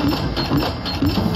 うん。